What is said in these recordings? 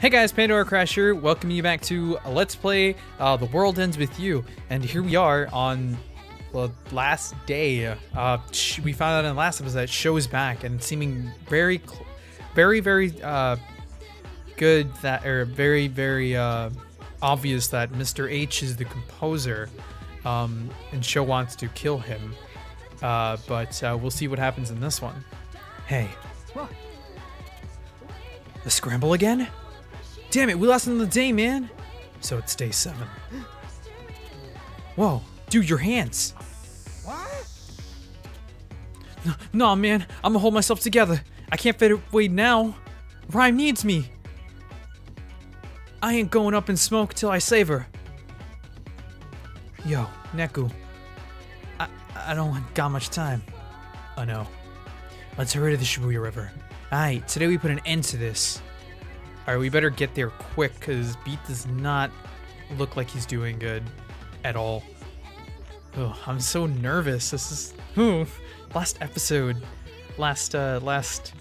Hey guys, Pandora Crasher, welcome you back to Let's Play uh, The World Ends With You. And here we are on the last day. Uh, we found out in the last episode that Sho is back and seeming very, very, very uh, good that, or very, very uh, obvious that Mr. H is the composer um, and Sho wants to kill him. Uh, but uh, we'll see what happens in this one. Hey. The scramble again? Damn it, we lost another day, man. So it's day seven. Whoa, dude, your hands. What? No, no, man, I'm gonna hold myself together. I can't fade away now. Rhyme needs me. I ain't going up in smoke till I save her. Yo, Neku. I, I don't got much time. Oh no. Let's hurry to the Shibuya River. Alright, today we put an end to this. Alright, we better get there quick, because Beat does not look like he's doing good at all. Oh, I'm so nervous. This is... Ooh, last episode. Last, uh, last...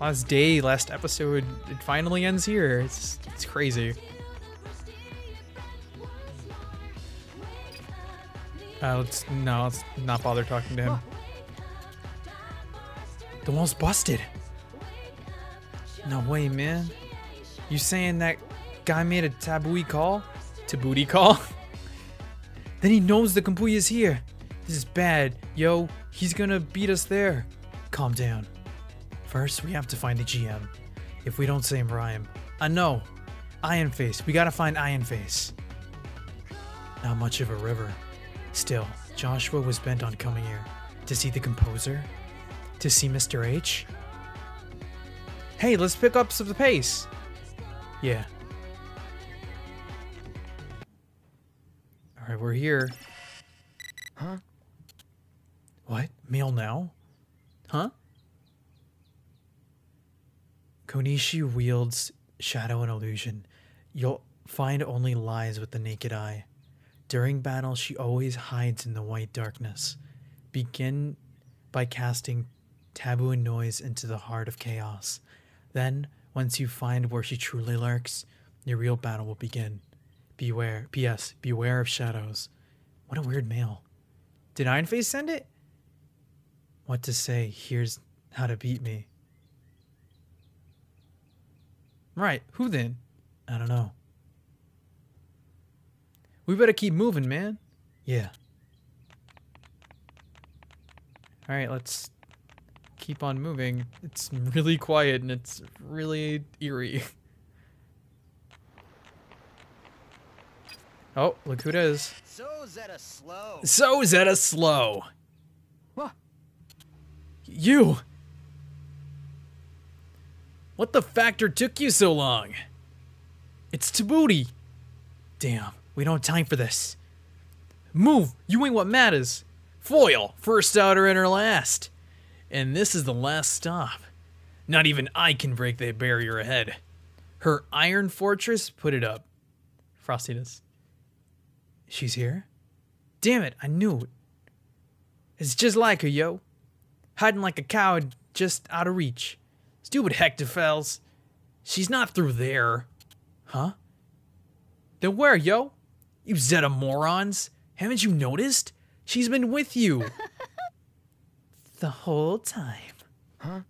Last day, last episode, it finally ends here. It's, it's crazy. Uh, let's, no, let's not bother talking to him. The wall's busted. No way, man. You saying that guy made a taboo call? Tabooty call? then he knows the Kampuya is here. This is bad. Yo, he's gonna beat us there. Calm down. First, we have to find the GM. If we don't him rhyme. Uh, I know. Iron Face. We gotta find Iron Face. Not much of a river. Still, Joshua was bent on coming here. To see the composer? To see Mr. H? Hey, let's pick up some of the pace. Yeah. Alright, we're here. Huh? What? Mail now? Huh? Konishi wields shadow and illusion. You'll find only lies with the naked eye. During battle, she always hides in the white darkness. Begin by casting taboo and noise into the heart of chaos. Then, once you find where she truly lurks, your real battle will begin. Beware. P.S. Beware of shadows. What a weird mail. Did Ironface send it? What to say? Here's how to beat me. Right. Who then? I don't know. We better keep moving, man. Yeah. All right, let's keep on moving. It's really quiet and it's really eerie. Oh, look who it is. So Zetta slow. So Zetta Slow. What? You. What the factor took you so long? It's Tabooty. Damn, we don't have time for this. Move, you ain't what matters. Foil, first outer and her last. And this is the last stop. Not even I can break the barrier ahead. Her iron fortress put it up. Frostiness. She's here? Damn it, I knew it. It's just like her, yo. Hiding like a coward just out of reach. Stupid Hectorfels. She's not through there. Huh? Then where, yo? You Zetta morons. Haven't you noticed? She's been with you. the whole time. Huh?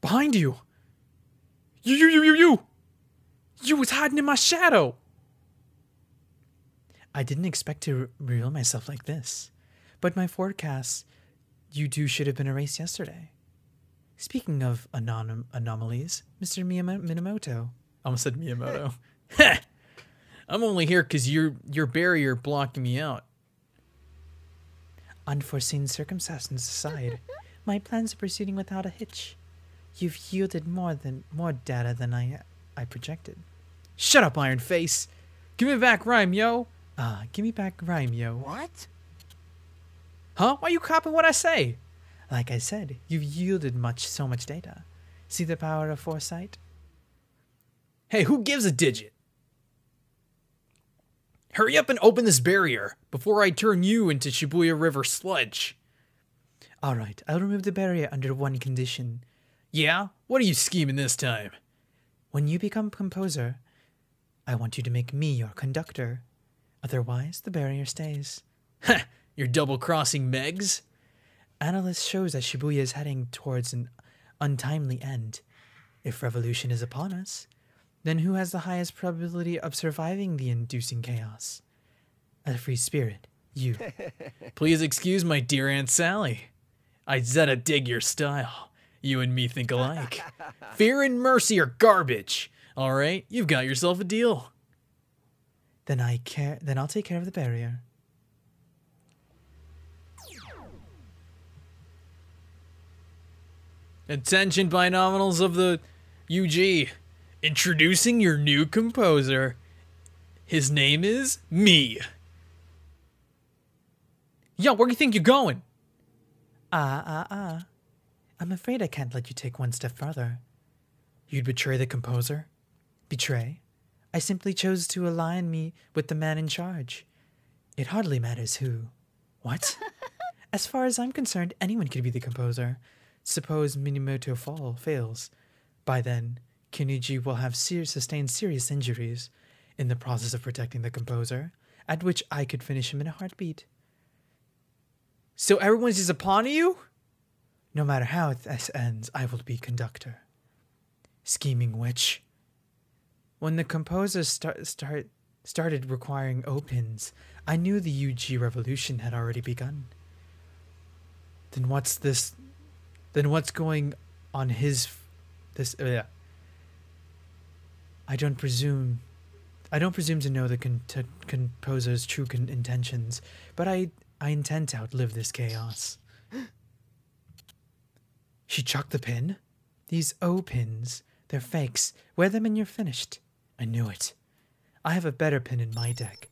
Behind you. You, you, you, you, you. You was hiding in my shadow. I didn't expect to re- reveal myself like this, but my forecasts, you two should have been erased yesterday. Speaking of anom- anomalies, Mr. Miyamo- Minamoto. I almost said Miyamoto. I'm only here because your your barrier blocking me out. Unforeseen circumstances aside, my plans are proceeding without a hitch. You've yielded more than more data than I I projected. Shut up, Iron Face. Give me back rhyme, yo. Ah, give me back rhyme, yo. What? Huh? Why you copying what I say? Like I said, you've yielded much so much data. See the power of foresight? Hey, who gives a digit? Hurry up and open this barrier before I turn you into Shibuya River sludge. All right, I'll remove the barrier under one condition. Yeah? What are you scheming this time? When you become composer, I want you to make me your conductor. Otherwise, the barrier stays. Ha! You're double crossing Megs? Analyst shows that Shibuya is heading towards an untimely end. If revolution is upon us, then who has the highest probability of surviving the inducing chaos? A free spirit, you. Please excuse my dear Aunt Sally. I Zetta dig your style. You and me think alike. Fear and mercy are garbage. All right, you've got yourself a deal. Then I care. Then I'll take care of the barrier. Attention, binominals of the UG. Introducing your new composer. His name is me. Yo, where do you think you're going? Ah, ah, ah. I'm afraid I can't let you take one step further. You'd betray the composer? Betray? I simply chose to align me with the man in charge. It hardly matters who. What? as far as I'm concerned, anyone could be the composer. Suppose Minamoto fall fails. By then, Kitaniji will have ser- sustained serious injuries in the process of protecting the composer, at which I could finish him in a heartbeat. So everyone's just to you? No matter how this ends, I will be conductor. Scheming witch. When the composer start, start, started requiring opens, I knew the UG revolution had already begun. Then what's this? Then what's going on his this? Uh. I don't presume. I don't presume to know the con- composer's true con- intentions, but I I intend to outlive this chaos. she chucked the pin. These O pins, they're fakes. Wear them and you're finished. I knew it. I have a better pin in my deck.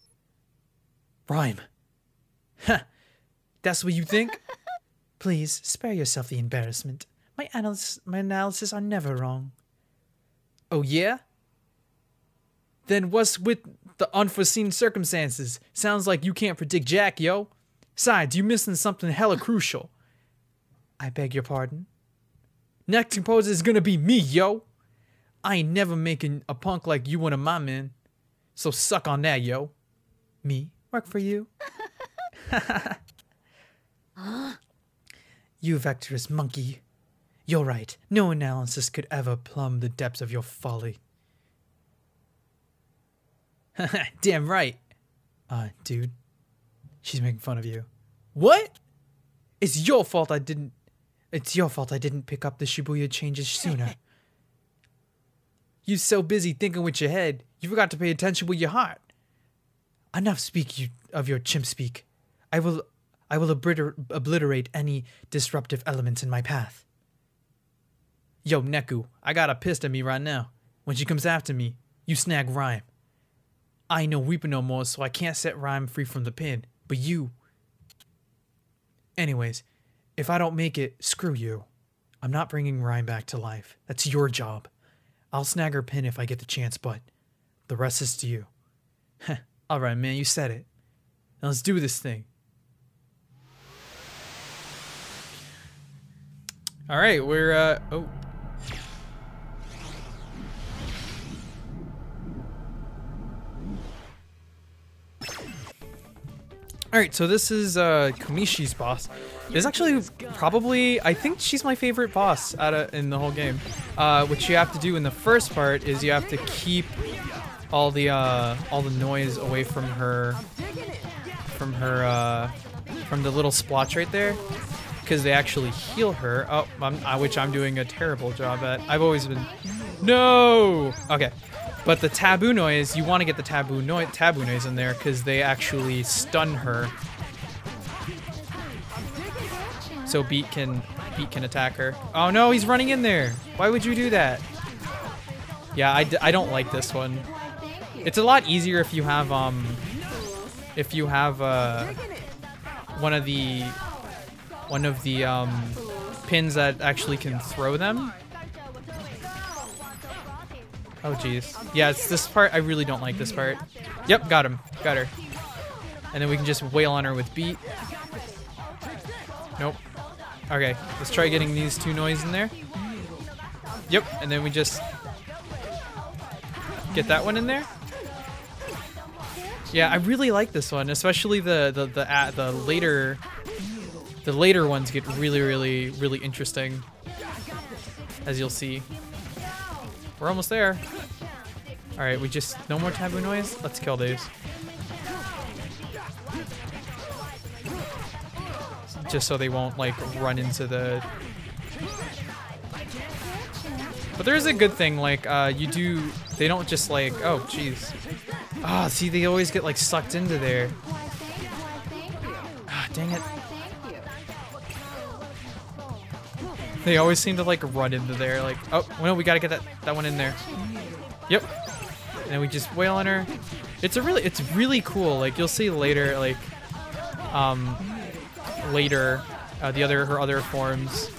Rhyme. Ha! That's what you think? Please spare yourself the embarrassment. My analysis, my analysis are never wrong. Oh yeah? Then what's with the unforeseen circumstances? Sounds like you can't predict Jack, yo. Besides, you missing something hella crucial. I beg your pardon? Next composer is gonna be me, yo. I ain't never making a punk like you one of my men. So suck on that, yo. Me? Work for you? you vectorous monkey. You're right. No analysis could ever plumb the depths of your folly. Damn right. Uh, dude. She's making fun of you. What? It's your fault I didn't. It's your fault I didn't pick up the Shibuya changes sooner. you so busy thinking with your head, you forgot to pay attention with your heart. Enough speak you of your chimp speak. I will, I will obliter- obliterate any disruptive elements in my path. Yo, Neku, I got a pissed at me right now. When she comes after me, you snag Rhyme. I ain't no Reaper no more, so I can't set Rhyme free from the pin. But you. Anyways, if I don't make it, screw you. I'm not bringing Rhyme back to life. That's your job. I'll snag her pin if I get the chance, but the rest is to you. All right, man, you said it. Now let's do this thing. All right, we're uh oh. All right, so this is uh Konishi's boss. This is actually probably I think she's my favorite boss out of in the whole game. Uh, what you have to do in the first part is you have to keep all the uh all the noise away from her from her uh from the little splotch right there because they actually heal her. Oh, I'm, uh, which I'm doing a terrible job at. I've always been no. Okay. But the taboo noise, you want to get the taboo noise, taboo noise in there because they actually stun her. So Beat can Beat can attack her. Oh no, he's running in there. Why would you do that? Yeah, I, d- I don't like this one. It's a lot easier if you have um if you have uh one of the one of the um pins that actually can throw them. Oh jeez. Yeah, it's this part. I really don't like this part. Yep, got him. Got her. And then we can just wail on her with beat. Nope. Okay, let's try getting these two noise in there. Yep, and then we just get that one in there. Yeah, I really like this one, especially the the the uh, the later the later ones get really really really interesting, as you'll see. We're almost there. All right, we just no more taboo noise. Let's kill these. Just so they won't like run into the. But there is a good thing, like uh, you do. They don't just like. Oh, jeez. Ah, see, they always get like sucked into there. Ah, dang it. They always seem to like run into there, like, oh, well, we gotta get that, that one in there. Yep. And we just wail on her. It's a really, it's really cool. Like you'll see later, like, um, later, uh, the other, her other forms.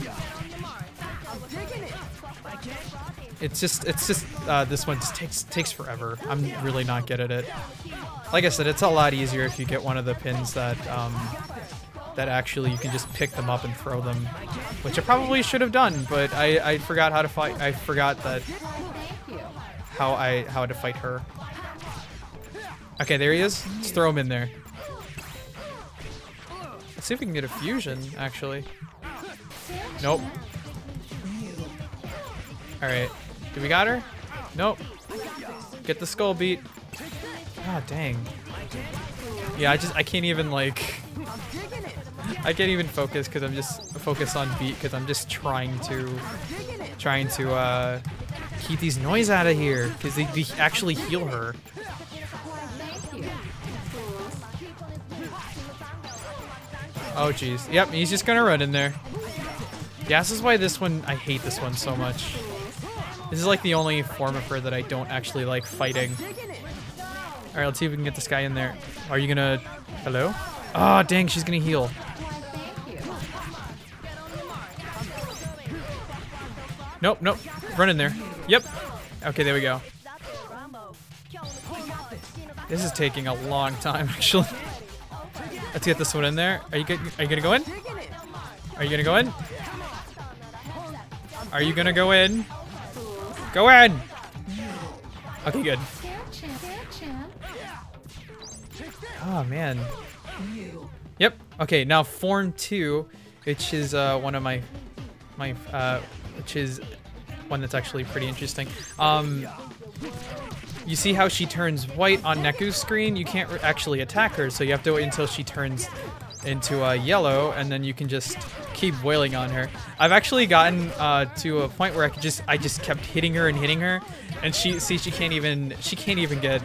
It's just, it's just, uh, this one just takes, takes forever. I'm really not good at it. Like I said, it's a lot easier if you get one of the pins that, um, that actually you can just pick them up and throw them, which I probably should have done, but I, I forgot how to fight. I forgot that how I how to fight her. Okay, there he is. Let's throw him in there. Let's see if we can get a fusion, actually. Nope. Alright. Do we got her? Nope. Get the skull beat. Ah, dang. Yeah, I just, I can't even, like... I can't even focus because I'm just focused on beat because I'm just trying to, trying to, uh, keep these noise out of here because they, they actually heal her. Oh jeez. Yep, he's just gonna run in there. Yeah, this is why this one, I hate this one so much. This is like the only form of her that I don't actually like fighting. Alright, let's see if we can get this guy in there. Are you gonna... Hello? Oh, dang, she's gonna heal. Nope, nope. Run in there. Yep. Okay, there we go. This is taking a long time, actually. Let's get this one in there. Are you good? Are you gonna go in? Are you gonna go in? Are you gonna go in? Go in! Okay, good. Oh man. Yep. Okay, now form two, which is uh, one of my my uh, which is one that's actually pretty interesting. Um, you see how she turns white on Neku's screen? You can't actually attack her, so you have to wait until she turns into uh, yellow, and then you can just keep wailing on her. I've actually gotten uh, to a point where I could just I just kept hitting her and hitting her, and she see she can't even she can't even get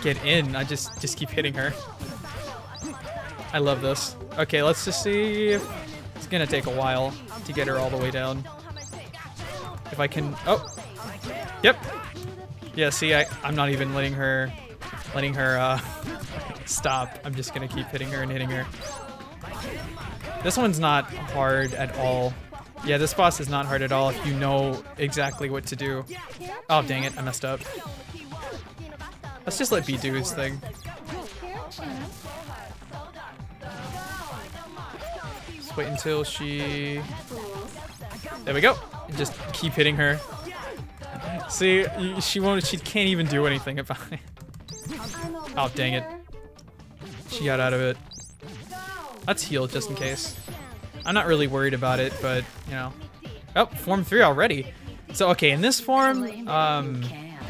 get in. I just just keep hitting her. I love this. Okay, let's just see. If it's gonna take a while to get her all the way down. If I can. Oh. Yep. Yeah. See, I I'm not even letting her letting her uh, stop. I'm just gonna keep hitting her and hitting her. This one's not hard at all. Yeah, this boss is not hard at all if you know exactly what to do. Oh, dang it, I messed up. Let's just let Beat do his thing. Wait until she... There we go. And just keep hitting her. See, she won't, she can't even do anything about it. Oh, dang it. She got out of it. Let's heal just in case. I'm not really worried about it, but, you know. Oh, form three already. So, okay, in this form, um,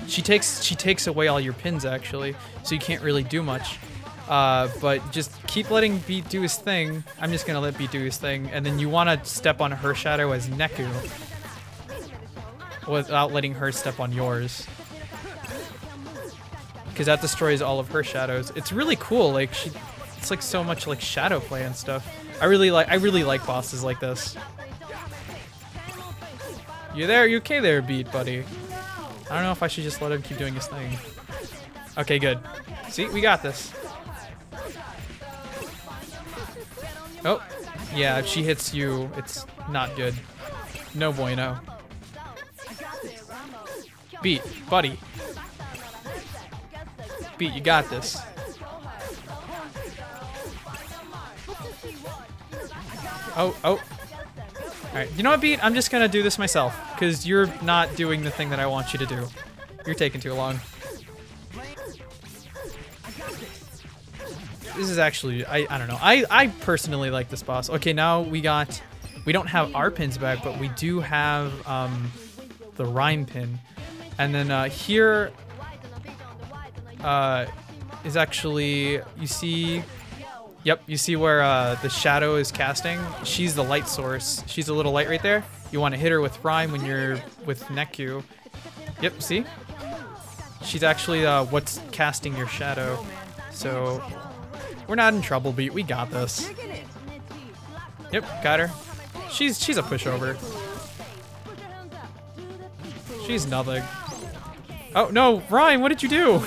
she takes she takes away all your pins, actually, so you can't really do much. Uh, but just keep letting Beat do his thing. I'm just gonna let Beat do his thing, and then you want to step on her shadow as Neku, without letting her step on yours, because that destroys all of her shadows. It's really cool. Like she, it's like so much like shadow play and stuff. I really like I really like bosses like this. You there? You okay there, Beat, buddy? I don't know if I should just let him keep doing his thing. Okay, good. See, we got this. Oh, yeah, if she hits you, it's not good. No bueno. Beat, buddy. Beat, you got this. Oh, oh. Alright, you know what, Beat? I'm just gonna do this myself, because you're not doing the thing that I want you to do. You're taking too long. This is actually, I, I don't know. I, I personally like this boss. Okay, now we got, we don't have our pins back, but we do have um, the rhyme pin. And then uh, here uh, is actually, you see, yep, you see where uh, the shadow is casting? She's the light source. She's a little light right there. You want to hit her with rhyme when you're with Neku. Yep, see? She's actually uh, what's casting your shadow. So we're not in trouble, beat. We got this. Yep, got her. She's she's a pushover. She's nothing. Oh no, Rhyme, what did you do?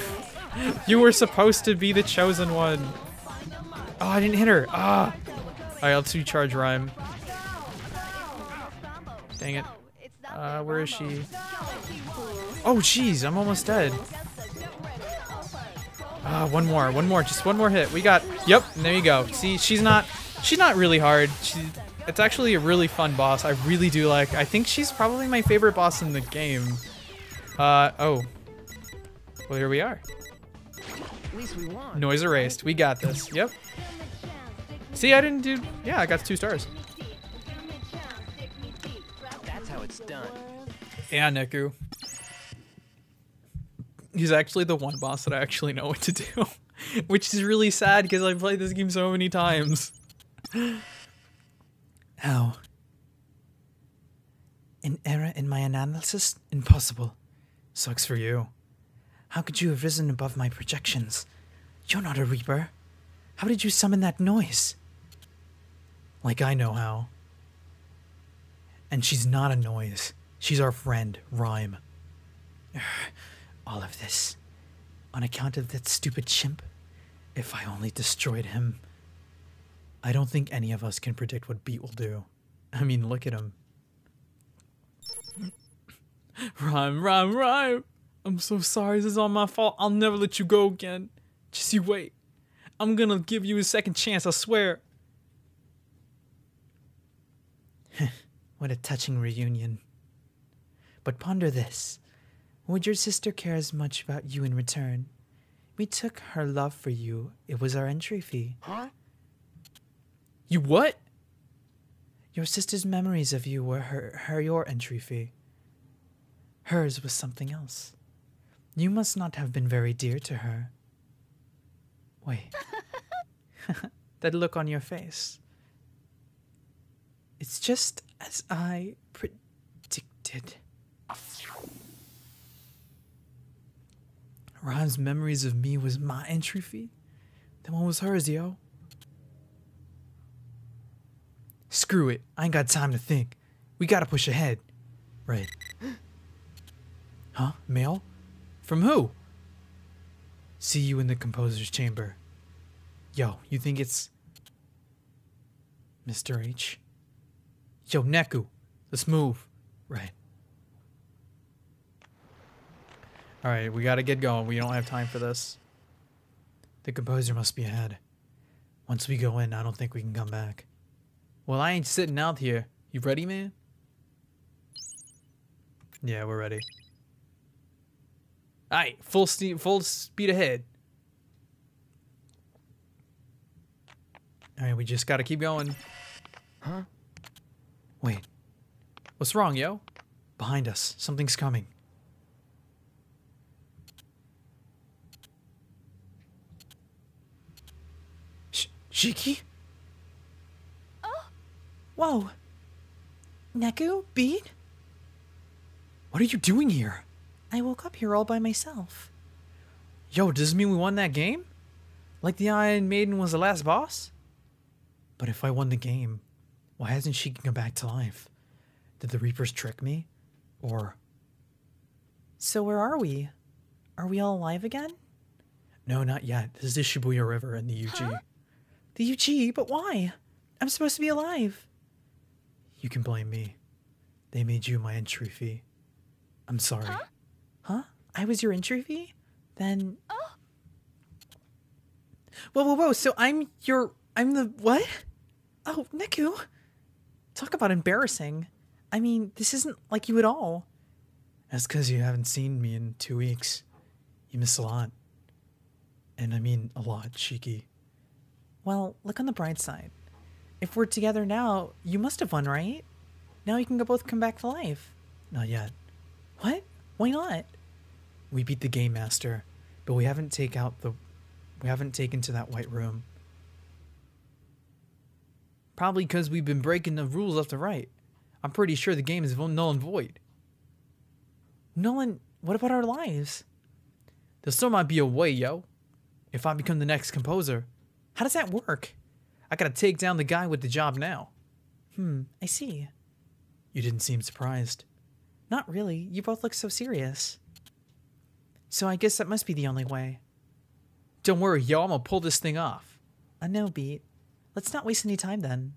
You were supposed to be the chosen one. Oh, I didn't hit her. Ah. Alright, let's recharge Rhyme. Dang it. Uh, where is she? Oh, jeez, I'm almost dead. Ah, one more, one more, just one more hit. We got, yep, there you go. See, she's not, she's not really hard. She, it's actually a really fun boss. I really do like, I think she's probably my favorite boss in the game. Uh, oh. Well, here we are. At least we won. Noise erased. We got this. Yep. See, I didn't do, yeah, I got two stars. That's how it's done. Yeah, Neku. He's actually the one boss that I actually know what to do. Which is really sad because I've played this game so many times. How? An error in my analysis? Impossible. Sucks for you. How could you have risen above my projections? You're not a Reaper. How did you summon that noise? Like I know how. And she's not a noise. She's our friend, Rhyme. All of this on account of that stupid chimp. If I only destroyed him. I don't think any of us can predict what Beat will do. I mean, look at him. Rhyme, rhyme, rhyme. I'm so sorry. This is all my fault. I'll never let you go again. Just you wait. I'm gonna give you a second chance, I swear. what a touching reunion. But ponder this. Would your sister care as much about you in return? We took her love for you. It was our entry fee. Huh? You what? Your sister's memories of you were her, her your entry fee. Hers was something else. You must not have been very dear to her. Wait. that look on your face. It's just as I predicted. Ron's memories of me was my entry fee. Then what was hers, yo? Screw it. I ain't got time to think. We gotta push ahead. Right. Huh? Mail? From who? See you in the composer's chamber. Yo, you think it's Mr. H? Yo, Neku, let's move. Right. Alright, we gotta get going. We don't have time for this. The composer must be ahead. Once we go in, I don't think we can come back. Well, I ain't sitting out here. You ready, man? Yeah, we're ready. Alright, full steam, full speed ahead. Alright, we just gotta keep going. Huh? Wait. What's wrong, yo? Behind us. Something's coming. Sh- Shiki? Oh. Whoa. Neku? Beat? What are you doing here? I woke up here all by myself. Yo, does this mean we won that game? Like the Iron Maiden was the last boss? But if I won the game, why hasn't she come back to life? Did the Reapers trick me? Or. So where are we? Are we all alive again? No, not yet. This is the Shibuya River and the UG. Huh? The UG? But why? I'm supposed to be alive. You can blame me. They made you my entry fee. I'm sorry. Huh? Huh? I was your entry Then. Oh. Whoa, whoa, whoa. So I'm your. I'm the. What? Oh, Neku. Talk about embarrassing. I mean, this isn't like you at all. That's because you haven't seen me in two weeks. You miss a lot. And I mean a lot, Shiki. Well, look on the bright side. If we're together now, you must have won, right? Now you can go both come back to life. Not yet. What? Why not? We beat the game master, but we haven't take out the we haven't taken to that white room. Probably because we've been breaking the rules left and right. I'm pretty sure the game is null and void. Nolan, what about our lives? There still might be a way, yo. If I become the next composer. How does that work? I gotta take down the guy with the job now. Hmm, I see. You didn't seem surprised. Not really. You both look so serious. So I guess that must be the only way. Don't worry, yo, I'm gonna pull this thing off. I know, Beat. Let's not waste any time then.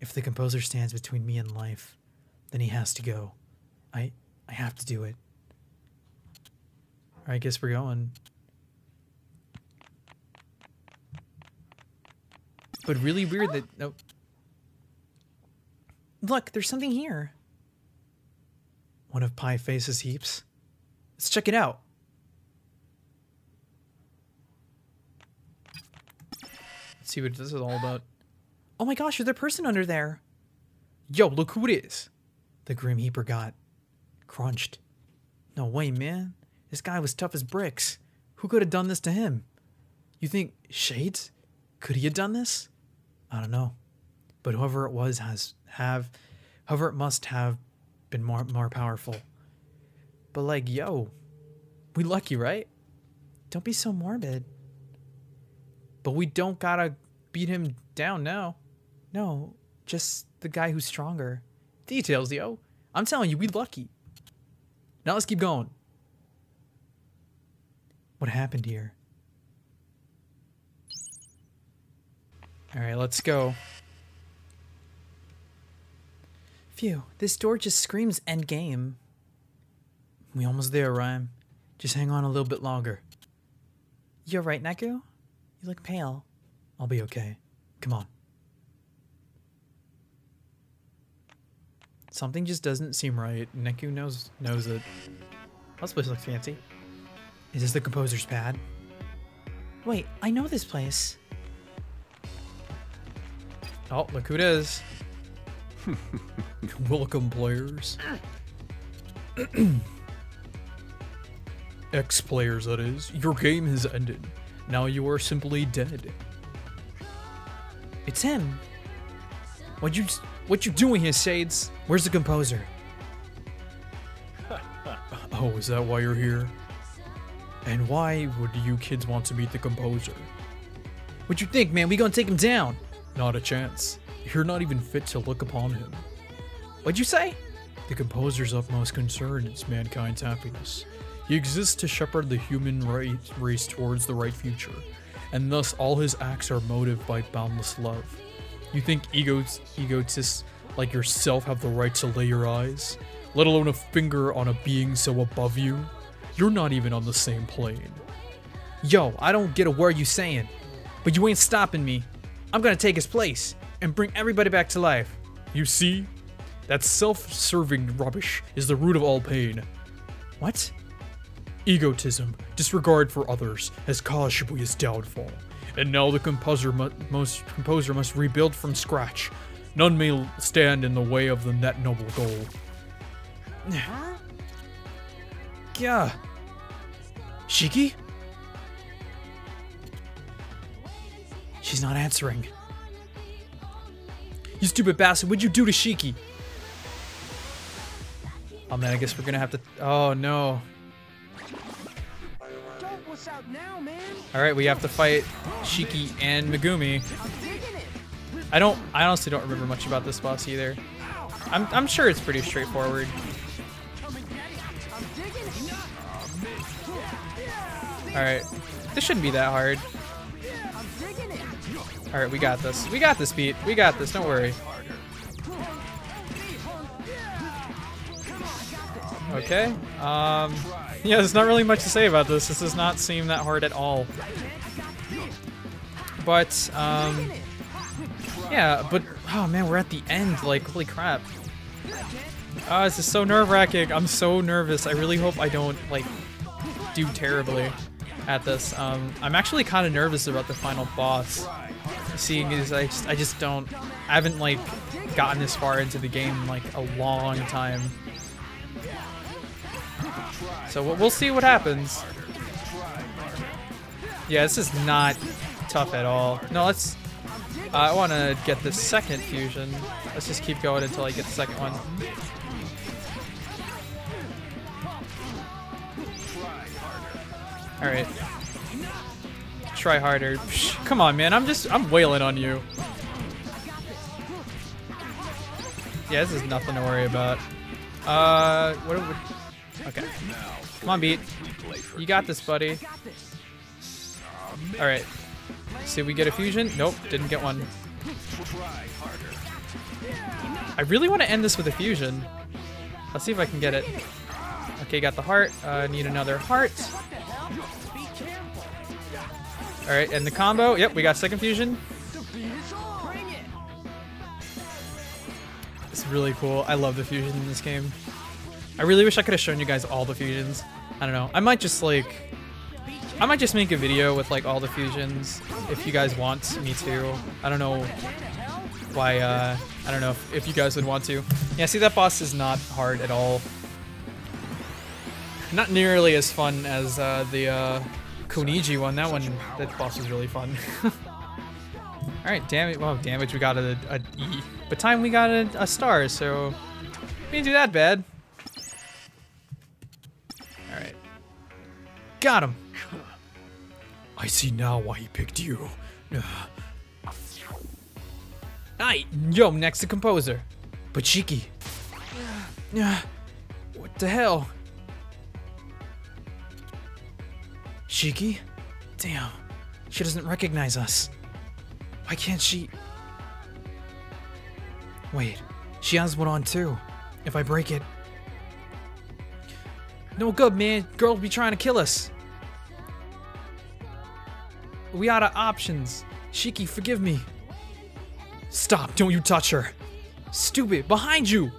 If the composer stands between me and life, then he has to go. I I have to do it. I guess we're going. But really weird that no. Look, there's something here. One of Pi-Face's heaps. Let's check it out. Let's see what this is all about. Oh my gosh, there's a person under there. Yo, look who it is. The Grim Heaper got crunched. No way, man. This guy was tough as bricks. Who could have done this to him? You think Shades? Could he have done this? I don't know. But whoever it was has have whoever it must have been more more powerful. But like, yo, we lucky, right? Don't be so morbid. But we don't gotta beat him down now. No, just the guy who's stronger. Details, yo. I'm telling you, we lucky. Now let's keep going. What happened here? Alright, let's go. Phew, this door just screams end game. We almost there, Rhyme. Just hang on a little bit longer. You're right, Neku? You look pale. I'll be okay. Come on. Something just doesn't seem right. Neku knows knows it. this place looks fancy. Is this the composer's pad? Wait, I know this place. Oh, look who it is. Welcome, players. X players, that is. Your game has ended. Now you are simply dead. It's him. What you what you doing here, Shades? Where's the composer? oh, is that why you're here? And why would you kids want to meet the composer? What you think, man? We gonna take him down? Not a chance. You're not even fit to look upon him. What'd you say? The composer's utmost concern is mankind's happiness. He exists to shepherd the human race towards the right future, and thus all his acts are motivated by boundless love. You think egos, egotists like yourself have the right to lay your eyes, let alone a finger on a being so above you? You're not even on the same plane. Yo, I don't get a word you saying, but you ain't stopping me. I'm gonna take his place and bring everybody back to life. You see? That self-serving rubbish is the root of all pain. What? Egotism, disregard for others, has caused Shibuya's downfall. And now the composer, mu most, composer must rebuild from scratch. None may stand in the way of the net noble goal. Yeah. Shiki? She's not answering. You stupid bastard, what'd you do to Shiki? Oh man, I guess we're gonna have to. Oh no. Alright, we have to fight Shiki and Megumi. I don't. I honestly don't remember much about this boss either. I'm, I'm sure it's pretty straightforward. Alright. This shouldn't be that hard. Alright, we got this. We got this, Beat. We got this. Don't worry. Okay. Um, yeah, there's not really much to say about this. This does not seem that hard at all. But, um, yeah, but, oh man, we're at the end. Like, holy crap. Ah, this is so nerve-wracking. I'm so nervous. I really hope I don't, like, do terribly at this. Um, I'm actually kind of nervous about the final boss. Seeing as I just, I just don't, I haven't, like, gotten this far into the game in, like, a long time. So we'll, see what happens. Yeah, this is not tough at all. No, let's, uh, I want to get the second fusion. Let's just keep going until I get the second one. All right. Try harder. Psh, come on, man. I'm just, I'm wailing on you. Yeah, this is nothing to worry about. Uh, what? Would, okay. Come on, beat. You got this, buddy. All right. See, we get a fusion. Nope, didn't get one. I really want to end this with a fusion. Let's see if I can get it. Okay, got the heart. Uh, need another heart. All right, and the combo. Yep, we got second fusion. It's really cool. I love the fusion in this game. I really wish I could have shown you guys all the fusions. I don't know. I might just like, I might just make a video with like all the fusions if you guys want me to. I don't know why, uh, I don't know if, if you guys would want to. Yeah, see that boss is not hard at all. Not nearly as fun as uh, the uh, Konishi one. That one, that boss was really fun. Alright, damage. Well, damage, we got a, a E. But time, we got a, a star, so we didn't do that bad. Alright. Got him. I see now why he picked you. Alright, yo, next to Composer. But Shiki. What the hell? Shiki? Damn. She doesn't recognize us. Why can't she... Wait. She has one on too. If I break it... No good, man. Girl will be trying to kill us. We out of options. Shiki, forgive me. Stop. Don't you touch her. Stupid. Behind you.